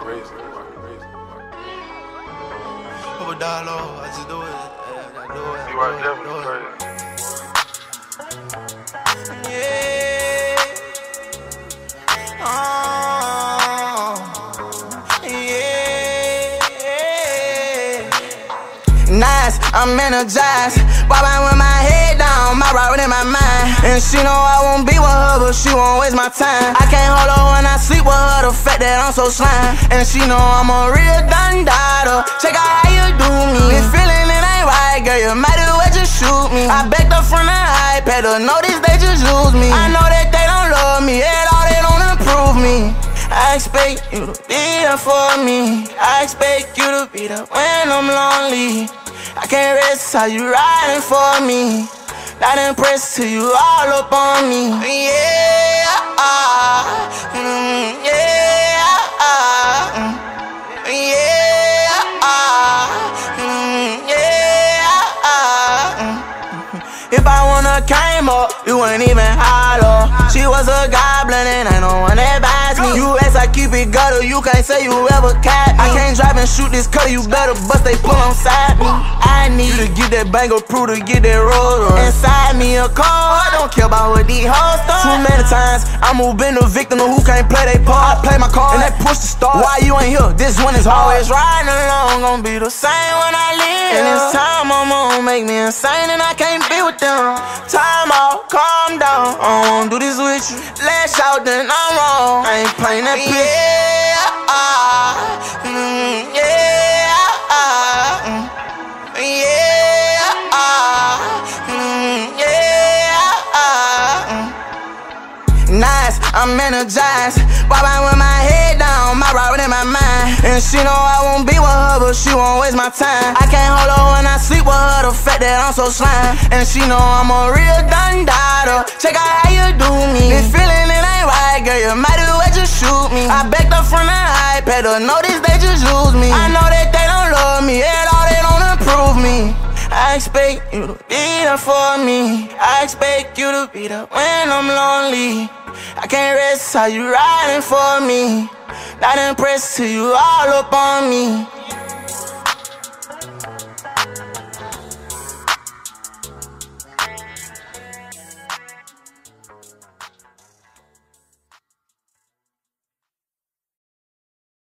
crazy. crazy. Put a I just do it. I do it. See why Jeff is crazy. Yeah. Oh. Yeah. Nice, I'm energized. Bobbing with And she know I won't be with her, but she won't waste my time. I can't hold her when I sleep with her, the fact that I'm so slime. And she know I'm a real dundada. Check out how you do me. Been feeling it ain't right, girl. You might as well just shoot me. I backed up from the iPad to notice they just use me. I know that they don't love me at all, they don't improve me. I expect you to be there for me. I expect you to be there when I'm lonely. I can't rest how you riding for me. Not impressed till you all up on me. Yeah, mm, yeah, mm, yeah, mm, yeah. mm. If I wanna came up, you wouldn't even holler. She was a goblin and ain't no one that. You ask I keep it gutter, you can't say you ever cat me. I can't drive and shoot this cutter, you better bust they pull on side me. I need you to get that banger proof to get that roller. Inside me a car, I don't care about what these hoes thought. Too many times I move been the victim of who can't play they part. I play my card and that push the start. Why you ain't here? This one is hard. always riding along, gonna be the same when I leave. And this time I'm on make me insane and I can't be with them. Time out, calm down. I don't do this with you. Lash out, then I'm wrong. I ain't playing that bitch. Yeah, ah, mm, yeah, ah, mm, yeah, ah, mm, yeah. Nice, I'm energized. Bobbing with my head down, my right in my mind. And she know I won't be with her, but she won't waste my time. I can't hold her when I sleep with her, the fact that I'm so slime. And she know I'm a real dundada. Check out how you do me. Been feeling it ain't right, girl. You might as well just shoot me. I backed up from the iPad to notice they just use me. I know that they don't love me at all, they don't improve me. I expect you to be there for me. I expect you to be there when I'm lonely. I can't rest how you riding for me. Not impressed you all up on me.